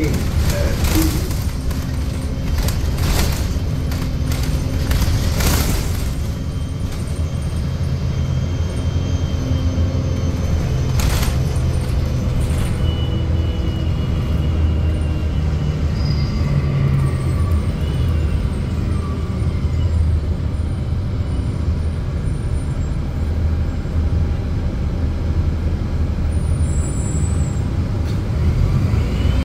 king.